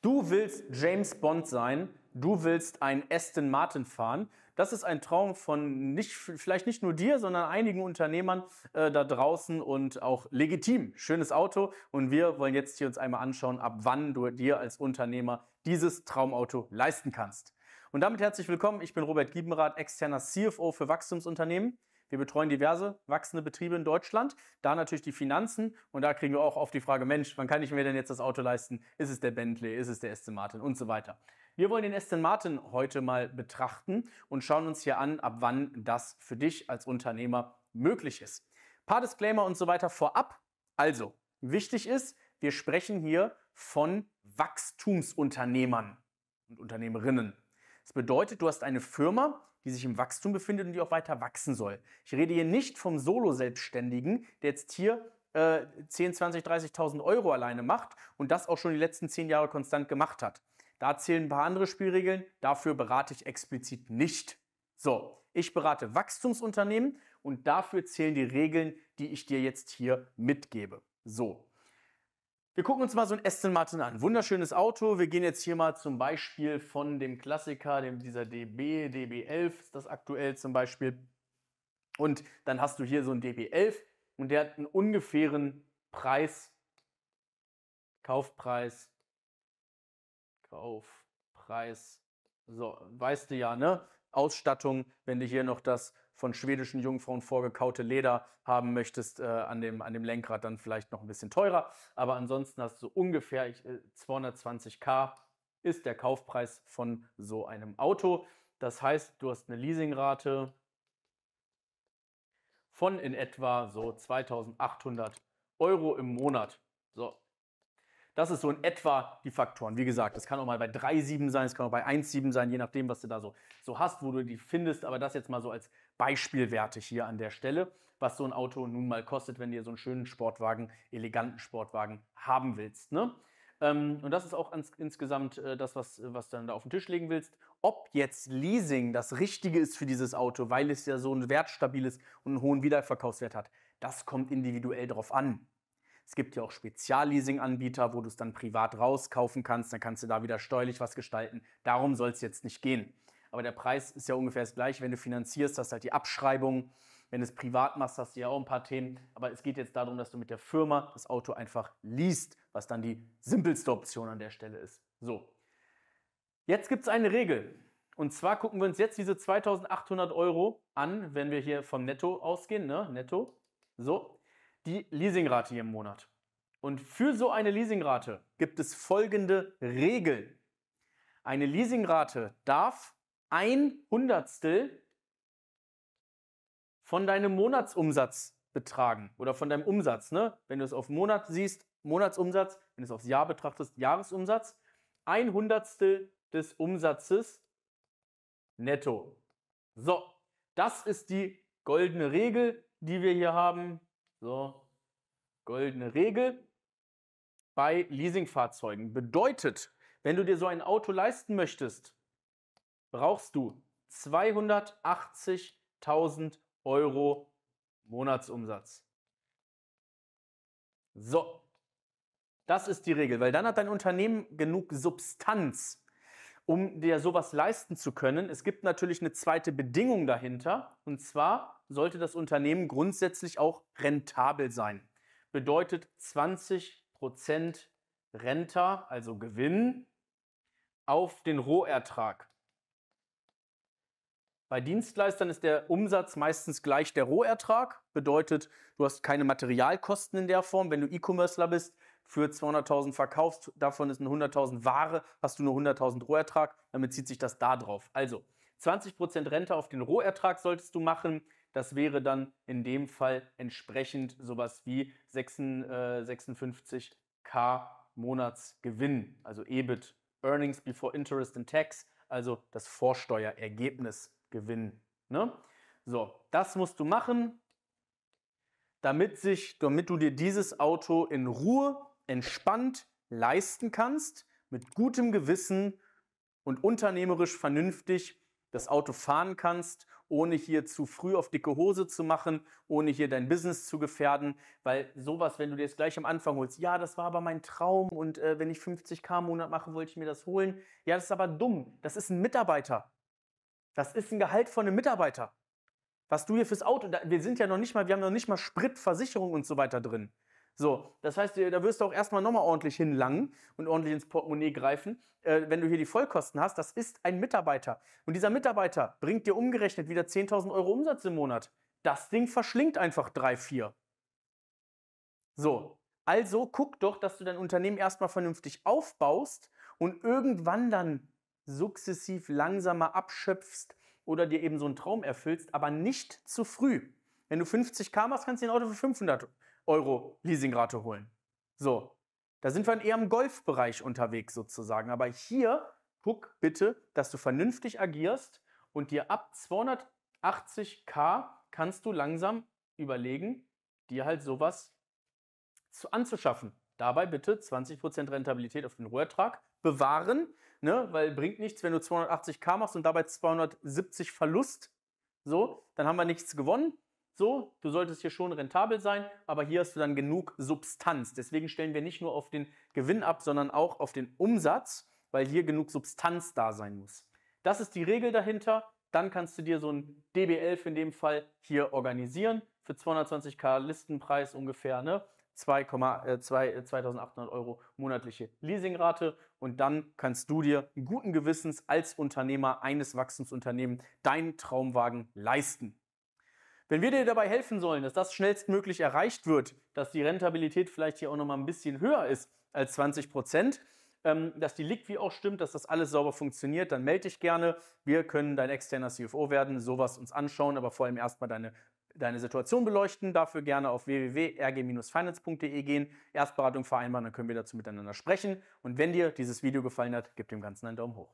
Du willst James Bond sein, du willst ein Aston Martin fahren. Das ist ein Traum von nicht, vielleicht nicht nur dir, sondern einigen Unternehmern äh, da draußen und auch legitim. Schönes Auto und wir wollen jetzt hier uns einmal anschauen, ab wann du dir als Unternehmer dieses Traumauto leisten kannst. Und damit herzlich willkommen. Ich bin Robert Giebenrath, externer CFO für Wachstumsunternehmen. Wir betreuen diverse wachsende Betriebe in Deutschland, da natürlich die Finanzen und da kriegen wir auch oft die Frage, Mensch, wann kann ich mir denn jetzt das Auto leisten? Ist es der Bentley, ist es der Aston Martin und so weiter. Wir wollen den Aston Martin heute mal betrachten und schauen uns hier an, ab wann das für dich als Unternehmer möglich ist. Paar Disclaimer und so weiter vorab. Also, wichtig ist, wir sprechen hier von Wachstumsunternehmern und Unternehmerinnen. Das bedeutet, du hast eine Firma, die sich im Wachstum befindet und die auch weiter wachsen soll. Ich rede hier nicht vom Solo-Selbstständigen, der jetzt hier äh, 10, 20, 30.000 Euro alleine macht und das auch schon die letzten 10 Jahre konstant gemacht hat. Da zählen ein paar andere Spielregeln, dafür berate ich explizit nicht. So, ich berate Wachstumsunternehmen und dafür zählen die Regeln, die ich dir jetzt hier mitgebe. So, wir gucken uns mal so ein Aston Martin an. Wunderschönes Auto. Wir gehen jetzt hier mal zum Beispiel von dem Klassiker, dem dieser DB, DB11 ist das aktuell zum Beispiel. Und dann hast du hier so ein DB11 und der hat einen ungefähren Preis, Kaufpreis, Kaufpreis, so, weißt du ja, ne? Ausstattung, wenn du hier noch das von schwedischen Jungfrauen vorgekaute Leder haben möchtest äh, an, dem, an dem Lenkrad, dann vielleicht noch ein bisschen teurer. Aber ansonsten hast du ungefähr äh, 220k ist der Kaufpreis von so einem Auto. Das heißt, du hast eine Leasingrate von in etwa so 2800 Euro im Monat. So, das ist so in etwa die Faktoren. Wie gesagt, das kann auch mal bei 3,7 sein, es kann auch bei 1,7 sein, je nachdem, was du da so, so hast, wo du die findest. Aber das jetzt mal so als Beispielwerte hier an der Stelle, was so ein Auto nun mal kostet, wenn du so einen schönen Sportwagen, eleganten Sportwagen haben willst. Ne? Ähm, und das ist auch ans, insgesamt äh, das, was, was du dann da auf den Tisch legen willst. Ob jetzt Leasing das Richtige ist für dieses Auto, weil es ja so ein wertstabiles und einen hohen Wiederverkaufswert hat, das kommt individuell drauf an. Es gibt ja auch Spezialleasing-Anbieter, wo du es dann privat rauskaufen kannst. Dann kannst du da wieder steuerlich was gestalten. Darum soll es jetzt nicht gehen. Aber der Preis ist ja ungefähr das gleiche. Wenn du finanzierst, hast du halt die Abschreibung. Wenn du es privat machst, hast du ja auch ein paar Themen. Aber es geht jetzt darum, dass du mit der Firma das Auto einfach liest, was dann die simpelste Option an der Stelle ist. So. Jetzt gibt es eine Regel. Und zwar gucken wir uns jetzt diese 2800 Euro an, wenn wir hier vom Netto ausgehen. Ne? Netto. So die Leasingrate im Monat. Und für so eine Leasingrate gibt es folgende Regeln. Eine Leasingrate darf ein Hundertstel von deinem Monatsumsatz betragen oder von deinem Umsatz. Ne? Wenn du es auf Monat siehst, Monatsumsatz, wenn du es aufs Jahr betrachtest, Jahresumsatz, ein Hundertstel des Umsatzes netto. So, das ist die goldene Regel, die wir hier haben. So, goldene Regel bei Leasingfahrzeugen. Bedeutet, wenn du dir so ein Auto leisten möchtest, brauchst du 280.000 Euro Monatsumsatz. So, das ist die Regel, weil dann hat dein Unternehmen genug Substanz, um dir sowas leisten zu können. Es gibt natürlich eine zweite Bedingung dahinter, und zwar sollte das Unternehmen grundsätzlich auch rentabel sein. Bedeutet 20% Renta, also Gewinn, auf den Rohertrag. Bei Dienstleistern ist der Umsatz meistens gleich der Rohertrag. Bedeutet, du hast keine Materialkosten in der Form. Wenn du E-Commercer bist, für 200.000 verkaufst, davon ist eine 100.000 Ware, hast du nur 100.000 Rohertrag. Damit zieht sich das da drauf. Also 20% Rente auf den Rohertrag solltest du machen. Das wäre dann in dem Fall entsprechend sowas wie 56k äh, Monatsgewinn, also EBIT, Earnings Before Interest and Tax, also das Vorsteuerergebnisgewinn. Ne? So, das musst du machen, damit, sich, damit du dir dieses Auto in Ruhe, entspannt leisten kannst, mit gutem Gewissen und unternehmerisch vernünftig das Auto fahren kannst ohne hier zu früh auf dicke Hose zu machen, ohne hier dein Business zu gefährden, weil sowas, wenn du dir das gleich am Anfang holst, ja, das war aber mein Traum und äh, wenn ich 50k im Monat mache, wollte ich mir das holen. Ja, das ist aber dumm. Das ist ein Mitarbeiter. Das ist ein Gehalt von einem Mitarbeiter. Was du hier fürs Auto, wir sind ja noch nicht mal, wir haben noch nicht mal Sprit, Versicherung und so weiter drin. So, das heißt, da wirst du auch erstmal nochmal ordentlich hinlangen und ordentlich ins Portemonnaie greifen, äh, wenn du hier die Vollkosten hast. Das ist ein Mitarbeiter. Und dieser Mitarbeiter bringt dir umgerechnet wieder 10.000 Euro Umsatz im Monat. Das Ding verschlingt einfach drei, vier. So, also guck doch, dass du dein Unternehmen erstmal vernünftig aufbaust und irgendwann dann sukzessiv langsamer abschöpfst oder dir eben so einen Traum erfüllst, aber nicht zu früh. Wenn du 50k machst, kannst du ein Auto für 500 Euro Leasingrate holen. So, da sind wir eher im Golfbereich unterwegs sozusagen. Aber hier guck bitte, dass du vernünftig agierst und dir ab 280k kannst du langsam überlegen, dir halt sowas zu, anzuschaffen. Dabei bitte 20% Rentabilität auf den Rohertrag bewahren, ne? weil bringt nichts, wenn du 280k machst und dabei 270 Verlust. So, dann haben wir nichts gewonnen. So, du solltest hier schon rentabel sein, aber hier hast du dann genug Substanz. Deswegen stellen wir nicht nur auf den Gewinn ab, sondern auch auf den Umsatz, weil hier genug Substanz da sein muss. Das ist die Regel dahinter. Dann kannst du dir so ein DB11 in dem Fall hier organisieren für 220k Listenpreis ungefähr. Ne? 2,2800 äh, Euro monatliche Leasingrate und dann kannst du dir guten Gewissens als Unternehmer eines Wachstumsunternehmens deinen Traumwagen leisten. Wenn wir dir dabei helfen sollen, dass das schnellstmöglich erreicht wird, dass die Rentabilität vielleicht hier auch noch mal ein bisschen höher ist als 20 Prozent, ähm, dass die Liquid auch stimmt, dass das alles sauber funktioniert, dann melde dich gerne. Wir können dein externer CFO werden, sowas uns anschauen, aber vor allem erstmal deine deine Situation beleuchten. Dafür gerne auf www.rg-finance.de gehen, Erstberatung vereinbaren, dann können wir dazu miteinander sprechen. Und wenn dir dieses Video gefallen hat, gib dem Ganzen einen Daumen hoch.